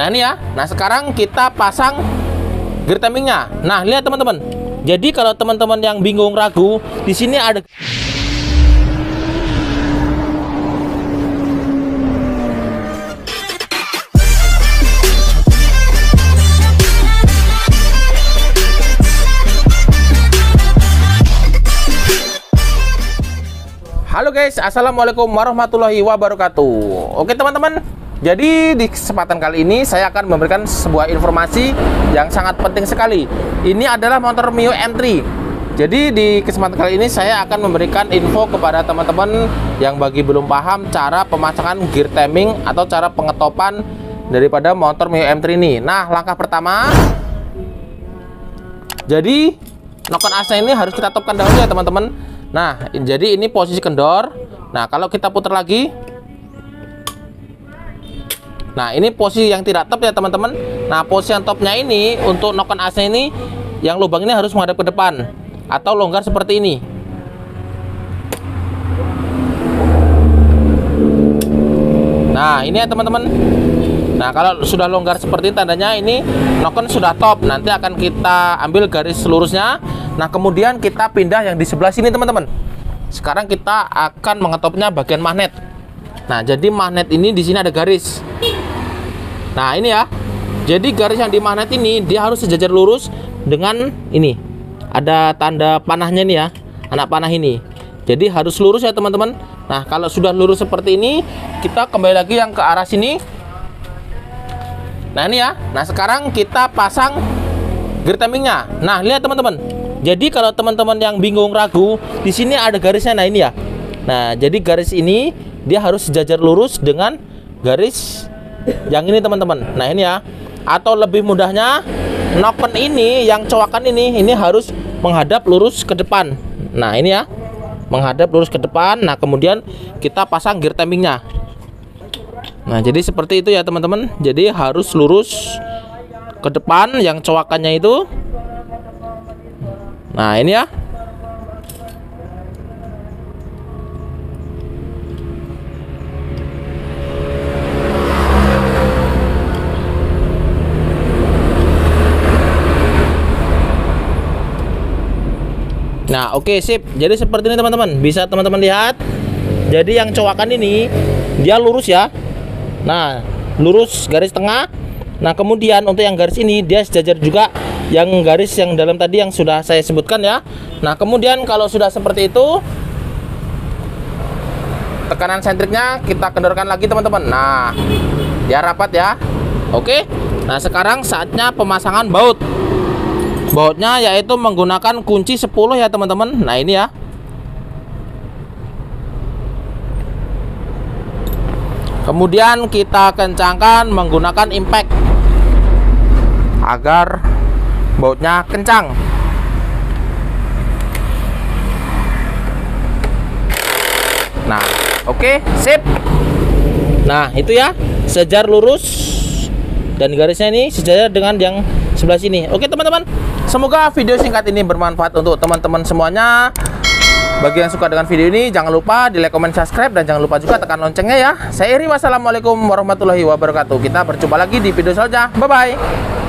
Nah ini ya. Nah sekarang kita pasang gear timingnya. Nah lihat teman-teman. Jadi kalau teman-teman yang bingung ragu, di sini ada Halo guys, assalamualaikum warahmatullahi wabarakatuh. Oke teman-teman, jadi di kesempatan kali ini saya akan memberikan sebuah informasi yang sangat penting sekali. Ini adalah motor Mio M3. Jadi di kesempatan kali ini saya akan memberikan info kepada teman-teman yang bagi belum paham cara pemasangan gear timing atau cara pengetopan daripada motor Mio M3 ini. Nah, langkah pertama jadi nokon AC ini harus kita topkan dahulu ya teman-teman Nah, jadi ini posisi kendor. Nah, kalau kita putar lagi. Nah, ini posisi yang tidak top ya, teman-teman. Nah, posisi yang topnya ini untuk noken AC ini yang lubang ini harus menghadap ke depan atau longgar seperti ini. Nah, ini ya, teman-teman. Nah, kalau sudah longgar seperti ini, tandanya ini noken sudah top. Nanti akan kita ambil garis lurusnya. Nah, kemudian kita pindah yang di sebelah sini, teman-teman. Sekarang kita akan mengetopnya bagian magnet. Nah, jadi magnet ini di sini ada garis. Nah, ini ya. Jadi garis yang di magnet ini dia harus sejajar lurus dengan ini. Ada tanda panahnya nih ya. Anak panah ini. Jadi harus lurus ya, teman-teman. Nah, kalau sudah lurus seperti ini, kita kembali lagi yang ke arah sini. Nah, ini ya. Nah, sekarang kita pasang gear timingnya. Nah, lihat teman-teman. Jadi kalau teman-teman yang bingung ragu, di sini ada garisnya. Nah, ini ya. Nah, jadi garis ini dia harus sejajar lurus dengan garis yang ini, teman-teman. Nah, ini ya. Atau lebih mudahnya, noken ini yang cowakan ini ini harus menghadap lurus ke depan. Nah, ini ya. Menghadap lurus ke depan. Nah, kemudian kita pasang gear timingnya. Nah, jadi seperti itu ya, teman-teman. Jadi harus lurus ke depan yang cowakannya itu Nah, ini ya. Nah, oke okay, sip. Jadi seperti ini teman-teman. Bisa teman-teman lihat. Jadi yang cowakan ini dia lurus ya. Nah, lurus garis tengah. Nah, kemudian untuk yang garis ini dia sejajar juga yang garis yang dalam tadi yang sudah saya sebutkan ya nah kemudian kalau sudah seperti itu tekanan sentriknya kita kendorkan lagi teman-teman nah ya rapat ya oke nah sekarang saatnya pemasangan baut bautnya yaitu menggunakan kunci 10 ya teman-teman. Nah ini ya. Kemudian kita kencangkan menggunakan impact agar bautnya kencang. Nah oke okay, sip. Nah itu ya sejar lurus. Dan garisnya ini sejajar dengan yang sebelah sini oke teman-teman semoga video singkat ini bermanfaat untuk teman-teman semuanya bagi yang suka dengan video ini jangan lupa di like, comment, subscribe dan jangan lupa juga tekan loncengnya ya. Saya Iri wassalamualaikum warahmatullahi wabarakatuh. Kita berjumpa lagi di video selanjutnya. Bye bye.